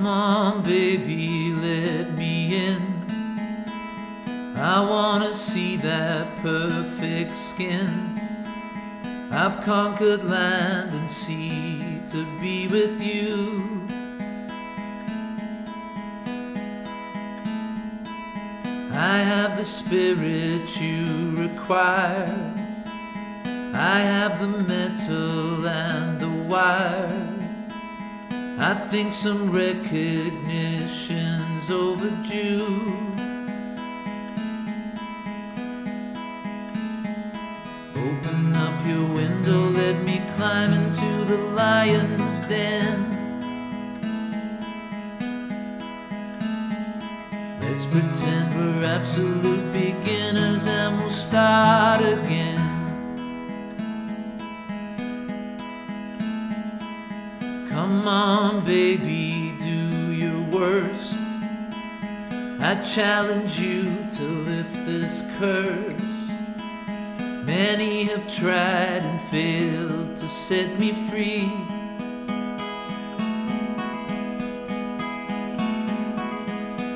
Come on, baby, let me in. I wanna see that perfect skin. I've conquered land and sea to be with you. I have the spirit you require. I have the metal and the wire. I think some recognition's overdue. Open up your window, let me climb into the lion's den. Let's pretend we're absolute beginners and we'll start again. Come on, baby, do your worst. I challenge you to lift this curse. Many have tried and failed to set me free.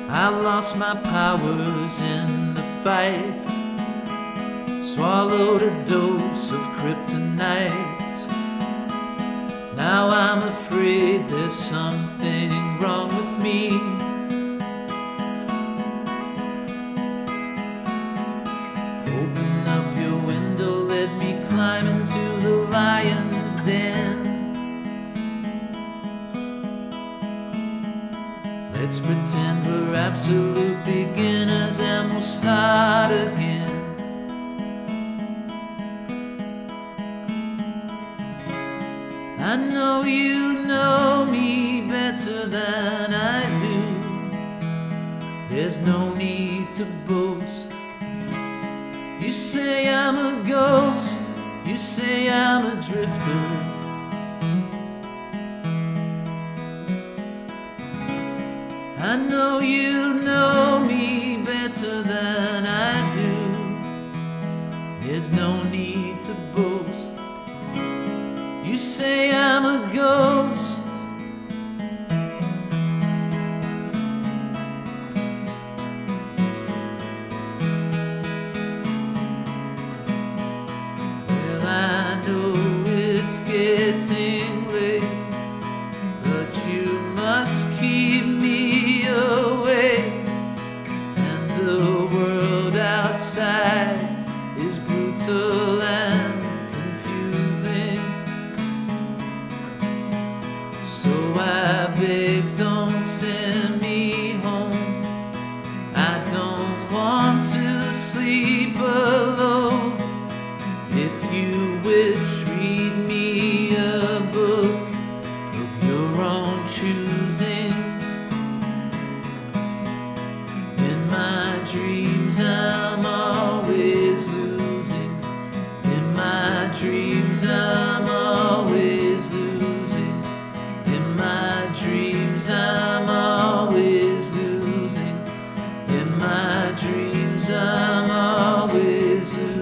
I lost my powers in the fight. Swallowed a dose of kryptonite. Now I'm afraid there's something wrong with me. Open up your window, let me climb into the lion's den. Let's pretend we're absolute beginners and we'll start again. I know you know me better than I do. There's no need to boast. You say I'm a ghost, you say I'm a drifter. I know you know me better than I do. There's no need to boast. You say ghost. Well, I know it's getting late, but you must keep me awake. And the world outside is brutal I beg, don't send me home. I don't want to sleep alone. If you wish, read me a book of your own choosing. In my dreams, I'm always losing. In my dreams, I'm In my dreams, I'm always.